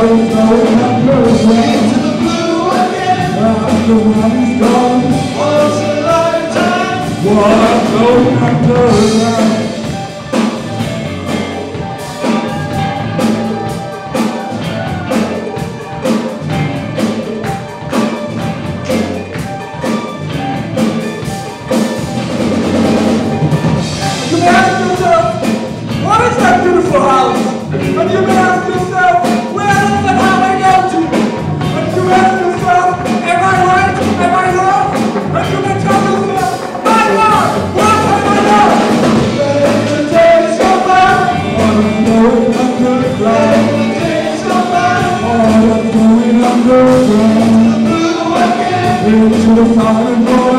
goes, goes, I'm blue again. I'm body's gone. Once a lifetime. Goes, blue. What is that beautiful house? Have you may ask yourself. i'm going Into the fire